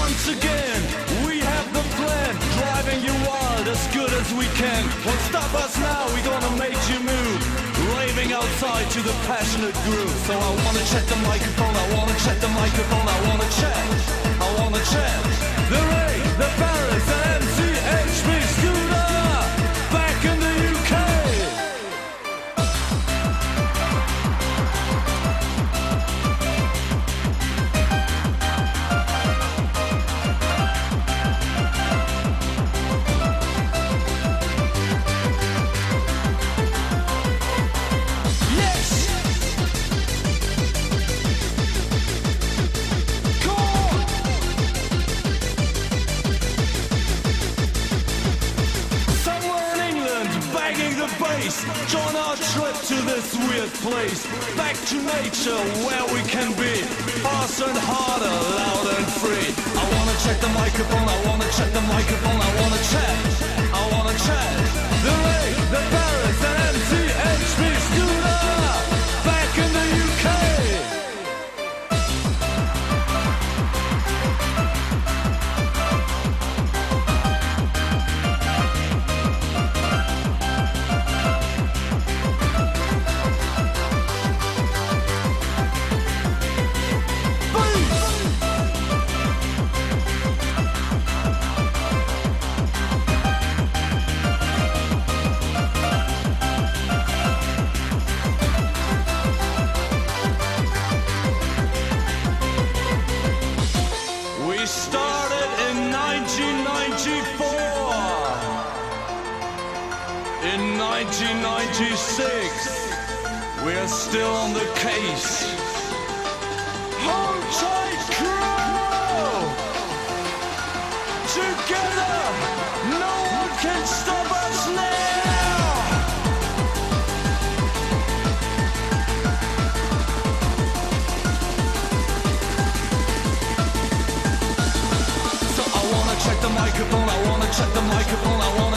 Once again, we have the plan, driving you wild as good as we can. Won't stop us now, we gonna make you move. Raving outside to the passionate groove. So I wanna check the microphone, I wanna check the microphone, I wanna check, I wanna check. The bass. Join our trip to this weird place. Back to nature, where we can be. Faster and harder, loud and free. I wanna check the microphone, I wanna check the microphone, 1994. In 1996, we're still on the case. microphone, I wanna check the microphone, I wanna